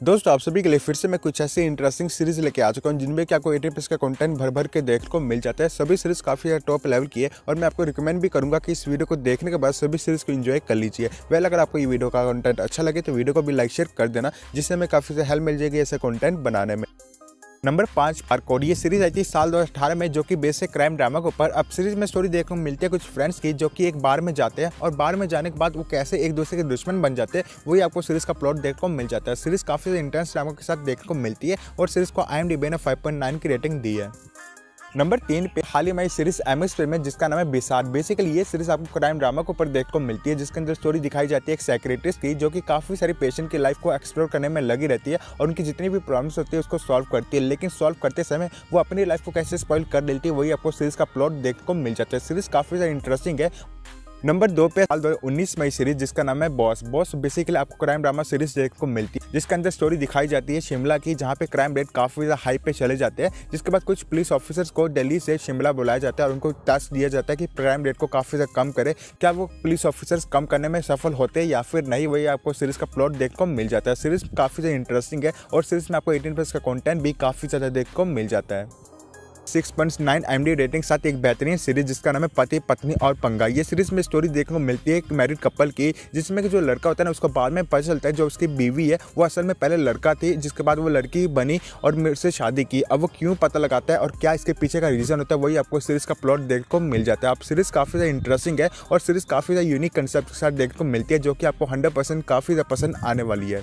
दोस्तों, आप सभी के लिए फिर से मैं कुछ ऐसी इंटरेस्टिंग सीरीज़ लेके आ चुका हूँ, जिनमें कि आपको एटी का कंटेंट भर भर के देखने को मिल जाता है। सभी सीरीज़ काफ़ी टॉप लेवल की है, और मैं आपको रिकमेंड भी करूँगा कि इस वीडियो को देखने के बाद सभी सीरीज़ को एंजॉय कर लीजिए। वेल अगर आपको ये वीडियो का कॉन्टेंट अच्छा लगे तो वीडियो को भी लाइक शेयर कर देना, जिससे हमें काफ़ी हेल्प मिल जाएगी ऐसे कॉन्टेंट बनाने में। नंबर पाँच पार्कोड ये सीरीज़ आई थी साल 2018 में, जो कि बेसिक क्राइम ड्रामा के ऊपर। अब सीरीज़ में स्टोरी देखने को मिलती है कुछ फ्रेंड्स की, जो कि एक बार में जाते हैं, और बार में जाने के बाद वो कैसे एक दूसरे के दुश्मन बन जाते हैं, वही आपको सीरीज़ का प्लॉट देखने को मिल जाता है। सीरीज़ काफ़ी इंटरेस्ट ड्रामा के साथ देखने को मिलती है, और सीरीज़ को आई एम डी ने फाइव की रेटिंग दी है। नंबर तीन पे हाल ही में सीरीज़ एम एस में, जिसका नाम है बिसार बेसिकली ये सीरीज़ आपको क्राइम ड्रामा के ऊपर देख को मिलती है, जिसके अंदर स्टोरी दिखाई जाती है एक सेक्रेटरिस्ट की, जो कि काफ़ी सारे पेशेंट की लाइफ को एक्सप्लोर करने में लगी रहती है और उनकी जितनी भी प्रॉब्लम्स होती है उसको सॉल्व करती है। लेकिन सॉल्व करते समय वो अपनी लाइफ को कैसे स्पॉइल कर देती है, वही आपको सीरीज़ का प्लॉट देख को मिल जाता है। सीरीज़ काफ़ी सारी इंटरेस्टिंग है। नंबर दो पे साल दो उन्नीस मई सीरीज़ जिसका नाम है बॉस बॉस बेसिकली आपको क्राइम ड्रामा सीरीज़ देखने को मिलती है, जिसके अंदर स्टोरी दिखाई जाती है शिमला की, जहाँ पे क्राइम रेट काफ़ी ज़्यादा हाई पे चले जाते हैं, जिसके बाद कुछ पुलिस ऑफिसर्स को दिल्ली से शिमला बुलाया जाता है और उनको टास्क दिया जाता है कि क्राइम रेट को काफ़ी ज़्यादा कम करे। क्या वो पुलिस ऑफिसर्स कम करने में सफल होते हैं या फिर नहीं, वही आपको सीरीज़ का प्लॉट देखने को मिल जाता है। सीरीज़ काफ़ी ज़्यादा इंटरेस्टिंग है और सीरीज़ में आपको एटीन प्लस का कॉन्टेंट भी काफ़ी ज़्यादा देखने को मिल जाता है। Six point nine M rating साथ एक बेहतरीन सीरीज़ जिसका नाम है पति, पत्नी और पंगा। ये सीरीज़ में स्टोरी देखने को मिलती है एक मैरिड कपल की, जिसमें जो लड़का होता है ना, उसको बाद में पता चलता है जो उसकी बीवी है, वो असल में पहले लड़का थी, जिसके बाद वो लड़की बनी और मेरे से शादी की। अब वो क्यों पता लगाता है और क्या इसके पीछे का रीज़न होता है, वही आपको सीरीज़ का प्लॉट देखने को मिल जाता है। आप सीरीज़ काफ़ी ज़्यादा इंटरेस्टिंग है और सीरीज़ काफ़ी ज़्यादा यूनिक कंसेप्ट के साथ देखने को मिलती है, जो कि आपको हंड्रेड काफ़ी ज़्यादा पसंद आने वाली है।